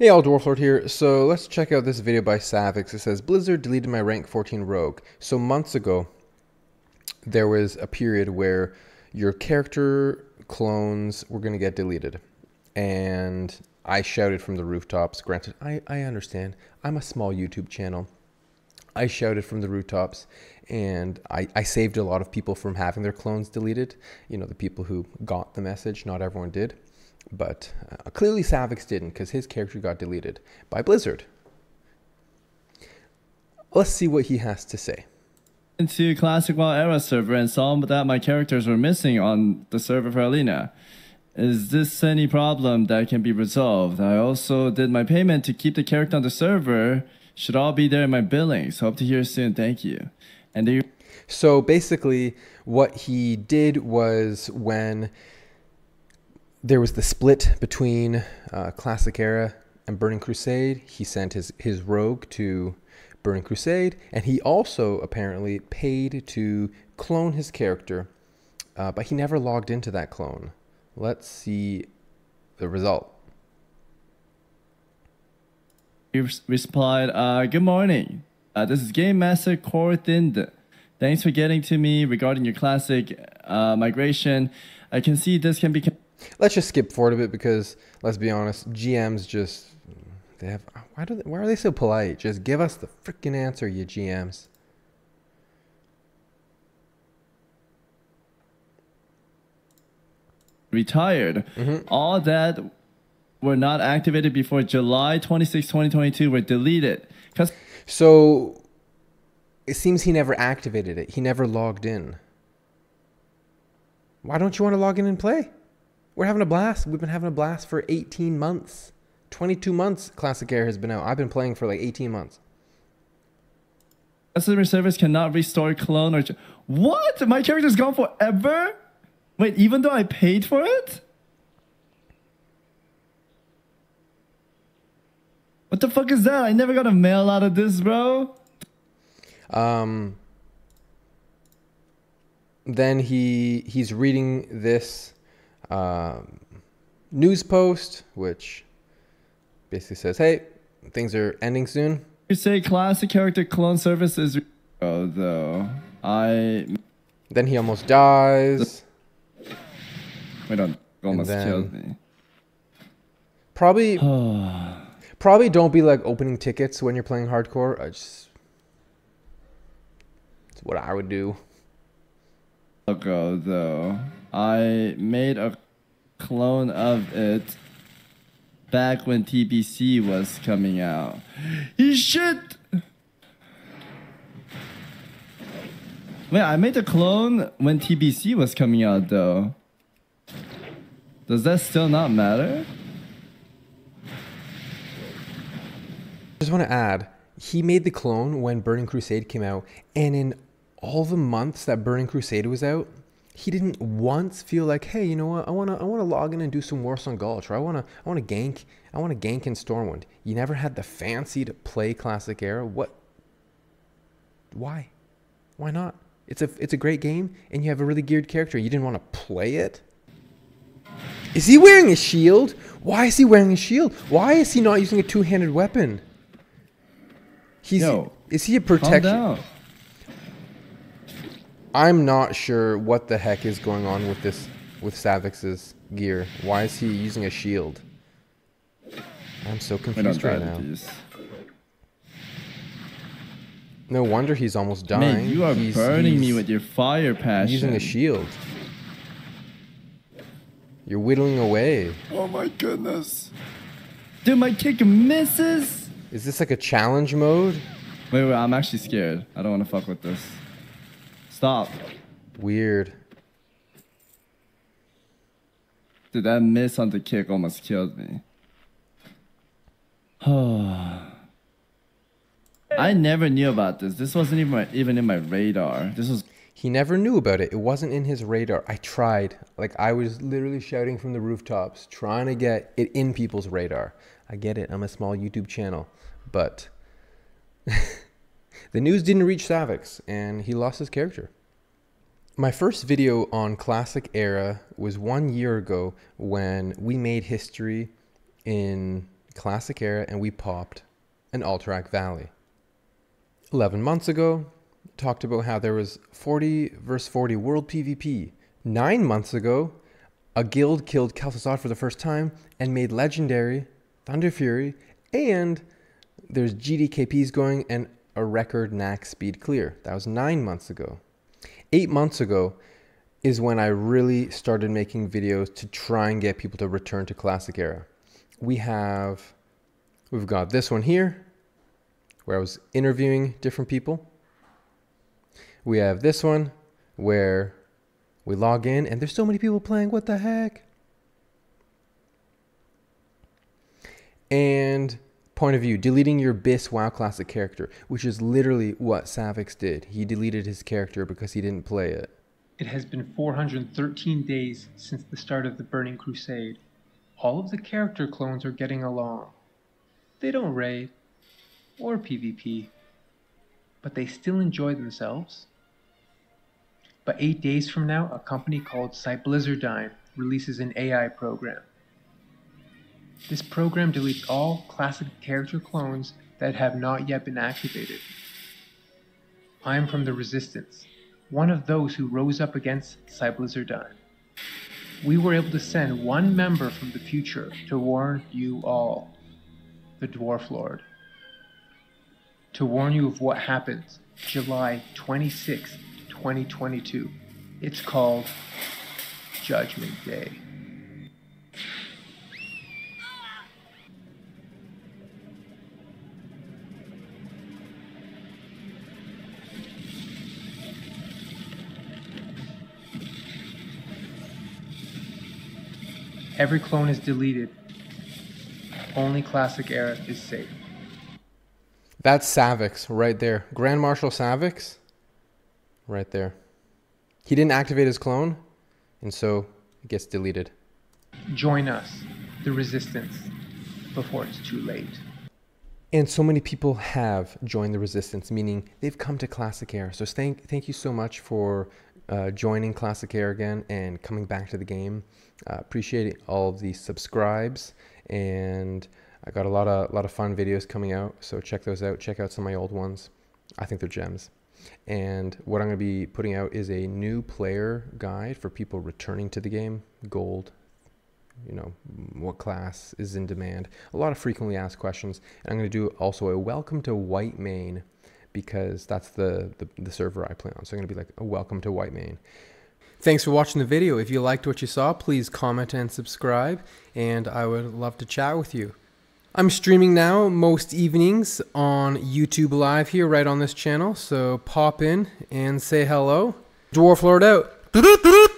Hey all, Dwarflord here. So let's check out this video by Savix. It says, Blizzard deleted my rank 14 rogue. So months ago, there was a period where your character clones were going to get deleted. And I shouted from the rooftops. Granted, I, I understand. I'm a small YouTube channel. I shouted from the rooftops and I, I saved a lot of people from having their clones deleted. You know, the people who got the message, not everyone did. But uh, clearly Savix didn't because his character got deleted by Blizzard. Let's see what he has to say. Into Classic WoW Era server and saw that my characters were missing on the server Faerlina. Is this any problem that can be resolved? I also did my payment to keep the character on the server. Should all be there in my billings. Hope to hear soon. Thank you. And they so basically, what he did was when there was the split between uh, Classic Era and Burning Crusade. He sent his, his rogue to Burning Crusade, and he also apparently paid to clone his character, uh, but he never logged into that clone. Let's see the result. He replied, uh, Good morning. Uh, this is Game Master Core Thind. Thanks for getting to me regarding your classic uh, migration. I can see this can be Let's just skip forward a bit because let's be honest, GMs just they have why do they, why are they so polite? Just give us the freaking answer, you GMs. Retired. Mm-hmm. All that were not activated before July 26, 2022 were deleted. Cause so it seems he never activated it. He never logged in. Why don't you want to log in and play? We're having a blast. We've been having a blast for 18 months. 22 months Classic Era has been out. I've been playing for like 18 months. Customer service cannot restore clone or... What? My character's gone forever? Wait, even though I paid for it? What the fuck is that? I never got a mail out of this, bro. Um, then he he's reading this um, news post, which basically says, "Hey, things are ending soon." You say classic character clone service is. Oh, though I. Then he almost dies. Wait on, almost killed me. Probably. probably don't be like opening tickets when you're playing hardcore. I just. It's what I would do. Ago though. I made a clone of it back when TBC was coming out. He shit! Wait, I made a clone when TBC was coming out though. Does that still not matter? I just want to add, he made the clone when Burning Crusade came out, and in all the months that Burning Crusade was out, he didn't once feel like, hey, you know what? I wanna I wanna log in and do some Warsong Gulch, or I wanna I wanna gank I wanna gank in Stormwind. You never had the fancy to play Classic Era. What? Why? Why not? It's a it's a great game, and you have a really geared character. You didn't want to play it. Is he wearing a shield? Why is he wearing a shield? Why is he not using a two-handed weapon? He's Yo, is he a protection? I'm not sure what the heck is going on with this with Savix's gear. Why is he using a shield? I'm so confused right now. No wonder he's almost dying. Man, you are he's, burning he's me with your fire passion. Using a shield. You're whittling away. Oh my goodness. Dude, my kick misses. Is this like a challenge mode? Wait, wait, I'm actually scared. I don't want to fuck with this. Stop. Weird. Dude, that miss on the kick almost killed me. I never knew about this. This wasn't even my, even in my radar. This was. He never knew about it. It wasn't in his radar. I tried. Like I was literally shouting from the rooftops, trying to get it in people's radar. I get it. I'm a small YouTube channel, but The news didn't reach Savix, and he lost his character. My first video on Classic Era was one year ago when we made history in Classic Era and we popped an Alterac Valley. 11 months ago, talked about how there was 40 versus 40 world PvP. Nine months ago, a guild killed Kel'Thuzad for the first time and made legendary Thunderfury, and there's GDKPs going and a record Naxx speed clear. That was nine months ago. Eight months ago is when I really started making videos to try and get people to return to Classic Era. We have, we've got this one here, where I was interviewing different people. We have this one where we log in and there's so many people playing. What the heck? And point of view, deleting your BIS WoW Classic character, which is literally what Savix did. He deleted his character because he didn't play it. It has been 413 days since the start of the Burning Crusade. All of the character clones are getting along. They don't raid or PvP, but they still enjoy themselves. But eight days from now, a company called Cyblizzardine releases an AI program. This program deletes all classic character clones that have not yet been activated. I am from the Resistance, one of those who rose up against Cyblizzardine. We were able to send one member from the future to warn you all, the Dwarf Lord. To warn you of what happens July 26, 2022. It's called Judgment Day. Every clone is deleted. Only Classic Era is safe. That's Savix right there. Grand Marshal Savix right there. He didn't activate his clone, and so it gets deleted. Join us, the Resistance, before it's too late. And so many people have joined the resistance, meaning they've come to Classic Era. So thank, thank you so much for uh, joining Classic Era again and coming back to the game. Uh, appreciate all of the subscribes, and I got a lot of lot of fun videos coming out. So check those out. Check out some of my old ones. I think they're gems. And what I'm going to be putting out is a new player guide for people returning to the game, gold, you know, what class is in demand. A lot of frequently asked questions. And I'm going to do also a welcome to Whitemane because that's the, the, the server I play on. So I'm going to be like a welcome to Whitemane. Thanks for watching the video. If you liked what you saw, please comment and subscribe, and I would love to chat with you. I'm streaming now most evenings on YouTube Live here, right on this channel. So pop in and say hello. Dwarf Lord out.